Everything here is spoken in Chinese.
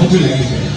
他会来一首